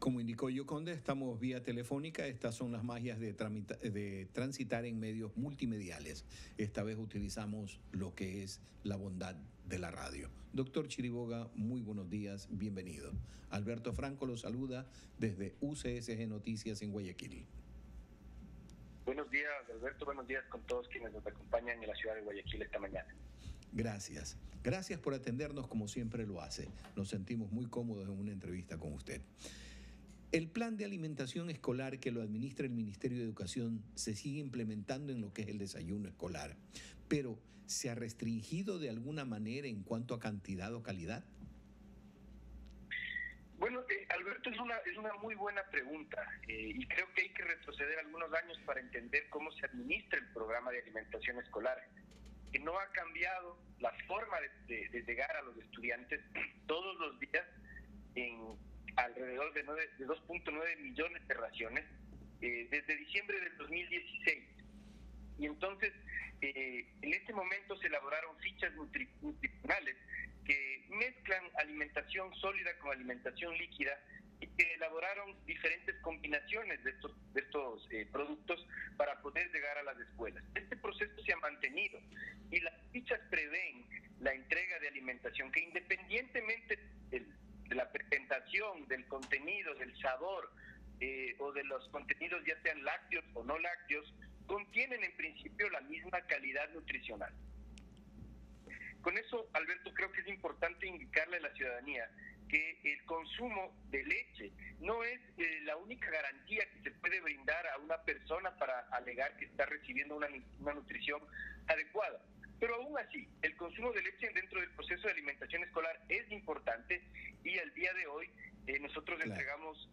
Como indicó Yoconde, estamos vía telefónica. Estas son las magias de, de, transitar en medios multimediales. Esta vez utilizamos lo que es la bondad de la radio. Doctor Chiriboga, muy buenos días, bienvenido. Alberto Franco lo saluda desde UCSG Noticias en Guayaquil. Buenos días, Alberto. Buenos días con todos quienes nos acompañan en la ciudad de Guayaquil esta mañana. Gracias. Gracias por atendernos como siempre lo hace. Nos sentimos muy cómodos en una entrevista con usted. El plan de alimentación escolar que lo administra el Ministerio de Educación se sigue implementando en lo que es el desayuno escolar, pero ¿se ha restringido de alguna manera en cuanto a cantidad o calidad? Bueno, eh, Alberto, es una, es una muy buena pregunta eh, y creo que hay que retroceder algunos años para entender cómo se administra el programa de alimentación escolar, que no ha cambiado la forma de, de llegar a los estudiantes todos los días en alrededor de, de 2.9 millones de raciones eh, desde diciembre del 2016. Y entonces, eh, en este momento se elaboraron fichas nutricionales que mezclan alimentación sólida con alimentación líquida y que elaboraron diferentes combinaciones de estos, de estos eh, productos para poder llegar a las escuelas. Este proceso se ha mantenido y las fichas prevén la entrega de alimentación que independientemente del contenido, del sabor eh, o de los contenidos ya sean lácteos o no lácteos, contienen en principio la misma calidad nutricional. Con eso, Alberto, creo que es importante indicarle a la ciudadanía que el consumo de leche no es eh, la única garantía que se puede brindar a una persona para alegar que está recibiendo una nutrición adecuada. Pero aún así, el consumo de leche dentro del proceso de alimentación escolar es importante y al día de hoy eh, nosotros entregamos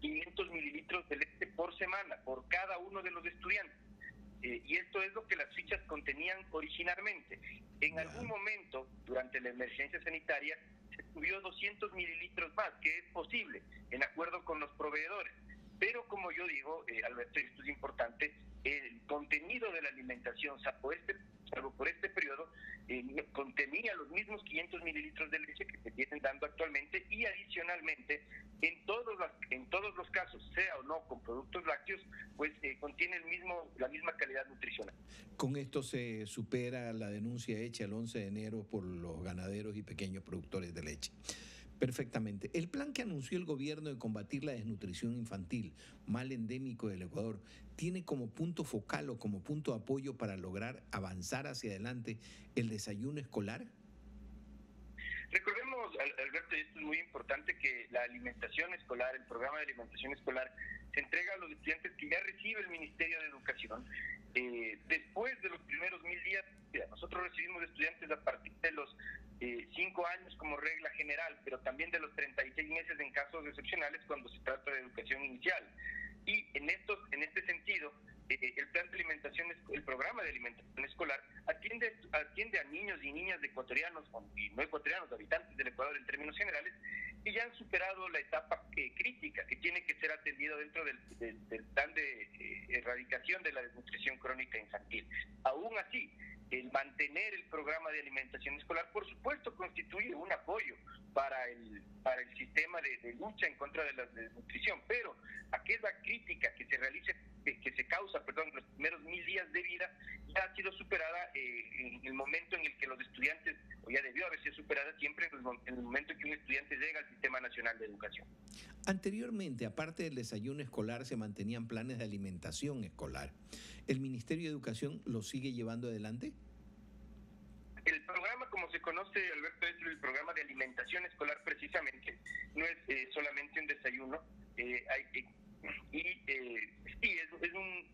500 eh, mililitros de leche por semana, por cada uno de los estudiantes. Eh, y esto es lo que las fichas contenían originalmente. En algún momento, durante la emergencia sanitaria, se subió 200 mililitros más, que es posible, en acuerdo con los proveedores. Pero como yo digo, Alberto, esto es importante, el contenido de la alimentación, salvo este por este periodo, eh, contenía los mismos 500 mililitros de leche que se vienen dando actualmente y adicionalmente, en todos los, en todos los casos, sea o no con productos lácteos, pues eh, contiene el mismo, la misma calidad nutricional. Con esto se supera la denuncia hecha el 11 de enero por los ganaderos y pequeños productores de leche. Perfectamente. El plan que anunció el gobierno de combatir la desnutrición infantil, mal endémico del Ecuador, tiene como punto focal o como punto de apoyo para lograr avanzar hacia adelante el desayuno escolar? Recordemos, Alberto, y esto es muy importante, que la alimentación escolar, el programa de alimentación escolar, se entrega a los estudiantes que ya recibe el Ministerio de Educación. Eh, después de los primeros mil días, nosotros recibimos estudiantes a partir de los eh, cinco años como regla general, pero también de los 36 meses en casos excepcionales cuando se trata de educación inicial. Y en, estos, en este sentido, eh, el plan de alimentación, el programa de alimentación escolar atiende, atiende a niños y niñas de ecuatorianos y no ecuatorianos, habitantes del Ecuador en términos generales, y ya han superado la etapa eh, crítica que tiene que ser atendido dentro del, del plan de erradicación de la desnutrición crónica infantil. Aún así, el mantener el programa de alimentación escolar, por supuesto, constituye un apoyo para el, para el sistema de, lucha en contra de la desnutrición, pero aquella crítica que se realice que, se causa, perdón, en los primeros mil días de vida, ya ha sido superada eh, en el momento en el que los estudiantes, o ya debió haber sido superada siempre en el, en el momento en que un estudiante llega al Sistema Nacional de Educación. Anteriormente, aparte del desayuno escolar, se mantenían planes de alimentación escolar. ¿El Ministerio de Educación lo sigue llevando adelante? El programa, como se conoce, Alberto, es el programa de alimentación escolar precisamente. No es eh, solamente un desayuno. Eh, hay, y eh, sí, es, un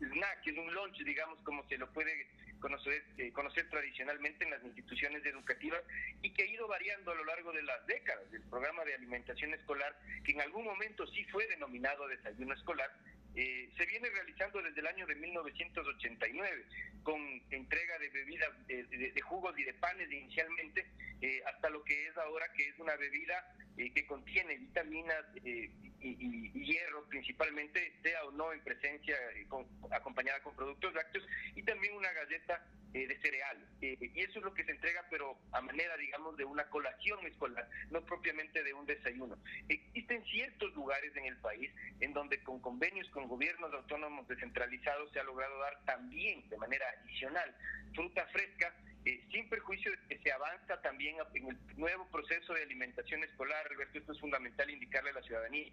snack, es un lunch, digamos, como se lo puede conocer, conocer tradicionalmente en las instituciones educativas y que ha ido variando a lo largo de las décadas. El programa de alimentación escolar, que en algún momento sí fue denominado desayuno escolar, eh, se viene realizando desde el año de 1989, con entrega de bebidas, de, jugos y de panes inicialmente, eh, hasta lo que es ahora, que es una bebida eh, que contiene vitaminas y, hierro principalmente, sea o no en presencia, acompañada con productos lácteos, y también una galleta de cereal. y eso es lo que se entrega, pero a manera, digamos, de una colación escolar, no propiamente de un desayuno. Existen ciertos lugares en el país en donde con convenios con gobiernos autónomos descentralizados se ha logrado dar también de manera adicional fruta fresca eh, sin perjuicio de que se avanza también en el nuevo proceso de alimentación escolar, Alberto, esto es fundamental indicarle a la ciudadanía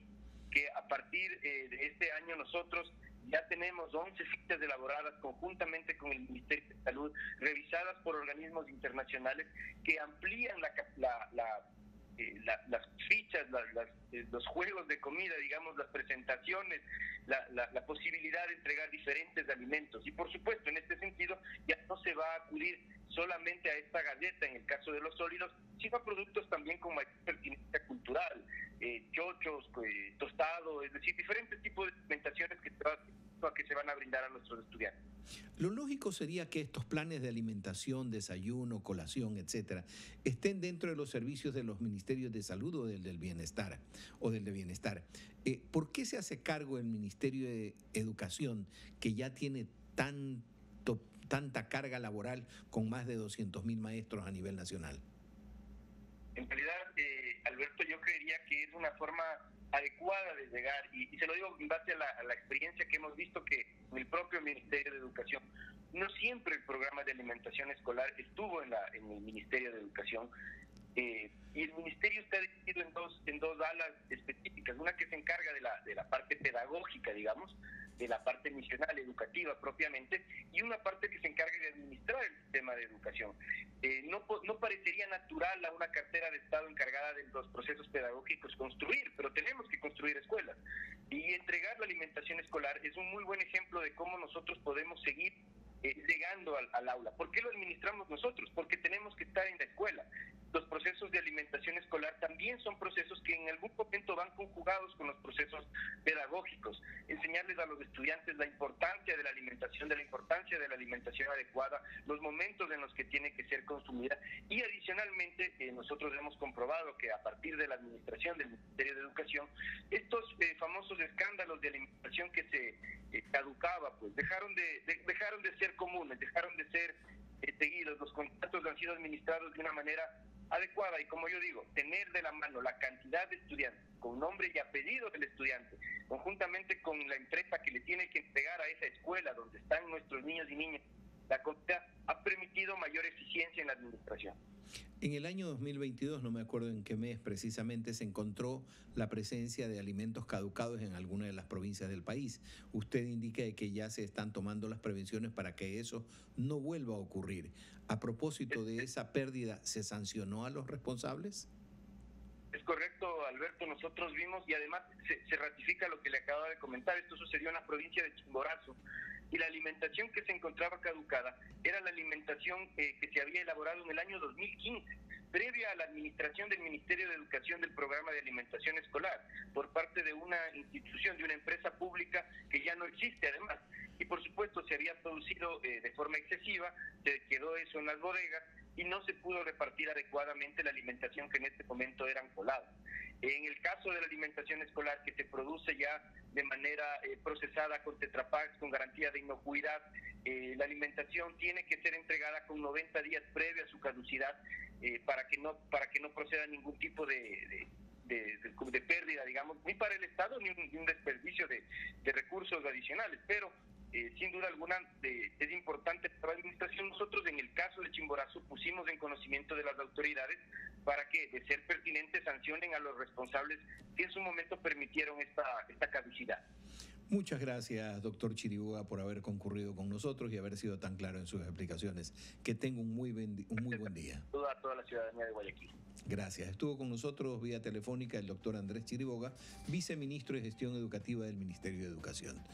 que a partir eh, de este año nosotros ya tenemos 11 fichas elaboradas conjuntamente con el Ministerio de Salud, revisadas por organismos internacionales que amplían la, la eh, las fichas, eh, los juegos de comida, digamos, las presentaciones, la, posibilidad de entregar diferentes alimentos. Y por supuesto, en este sentido, ya no se va a acudir solamente a esta galleta en el caso de los sólidos, sino a productos también con mayor pertinencia cultural, eh, chochos, tostado, es decir, diferentes tipos de alimentaciones que que se van a brindar a nuestros estudiantes. Lo lógico sería que estos planes de alimentación, desayuno, colación, etcétera, estén dentro de los servicios de los ministerios de salud o del del bienestar o del de bienestar. Eh, ¿Por qué se hace cargo el Ministerio de Educación que ya tiene tanto, tanta carga laboral con más de 200 mil maestros a nivel nacional? En realidad, eh, Alberto, yo creería que es una forma adecuada de llegar, y, se lo digo en base a la, experiencia que hemos visto que el propio Ministerio de Educación, no siempre el programa de alimentación escolar estuvo en, la, en el Ministerio de Educación, eh, y el ministerio está dividido en dos, en dos alas específicas, una que se encarga de la, de la parte pedagógica, digamos, de la parte misional, educativa propiamente, y una parte que se encarga de administrar el sistema de educación. Eh, no, no parecería natural a una cartera de Estado encargada de los procesos pedagógicos construir, pero tenemos que construir escuelas. Y entregar la alimentación escolar es un muy buen ejemplo de cómo nosotros podemos seguir eh, llegando al, aula. ¿Por qué lo administramos nosotros? Porque tenemos que estar en la escuela. Los procesos de alimentación escolar también son procesos que en algún momento conjugados con los procesos pedagógicos. Enseñarles a los estudiantes la importancia de la alimentación, de la importancia de la alimentación adecuada, los momentos en los que tiene que ser consumida. Y adicionalmente, eh, nosotros hemos comprobado que a partir de la administración del Ministerio de Educación, estos eh, famosos escándalos de alimentación que se eh, caducaba, pues dejaron de, dejaron de ser comunes, dejaron de ser seguidos, los contratos han sido administrados de una manera adecuada y como yo digo, tener de la mano la cantidad de estudiantes con nombre y apellido del estudiante, conjuntamente con la empresa que le tiene que entregar a esa escuela donde están nuestros niños y niñas la comida, ha permitido mayor eficiencia en la administración. En el año 2022, no me acuerdo en qué mes precisamente, se encontró la presencia de alimentos caducados en alguna de las provincias del país. Usted indica que ya se están tomando las prevenciones para que eso no vuelva a ocurrir. A propósito de esa pérdida, ¿se sancionó a los responsables? Es correcto, Alberto. Nosotros vimos y además se, ratifica lo que le acaba de comentar. Esto sucedió en la provincia de Chimborazo y la alimentación que se encontraba caducada era la alimentación eh, que se había elaborado en el año 2015, previa a la administración del Ministerio de Educación del programa de alimentación escolar, por parte de una institución, de una empresa pública que ya no existe además. Y por supuesto se había producido eh, de forma excesiva, se quedó eso en las bodegas y no se pudo repartir adecuadamente la alimentación que en este momento eran coladas. En el caso de la alimentación escolar que se produce ya de manera eh, procesada con Tetrapax, con garantía de inocuidad, eh, la alimentación tiene que ser entregada con 90 días previa a su caducidad eh, para que no para que no proceda ningún tipo de, de, pérdida, digamos, ni para el Estado ni un, desperdicio de, recursos adicionales. Pero sin duda alguna es importante para la administración. Nosotros en el caso de Chimborazo pusimos en conocimiento de las autoridades para que, de ser pertinente, sancionen a los responsables que en su momento permitieron esta, esta caducidad. Muchas gracias, doctor Chiriboga, por haber concurrido con nosotros y haber sido tan claro en sus explicaciones. Que tenga un muy, un muy buen día. Toda, toda la ciudadanía de Guayaquil. Gracias. Estuvo con nosotros vía telefónica el doctor Andrés Chiriboga, viceministro de Gestión Educativa del Ministerio de Educación.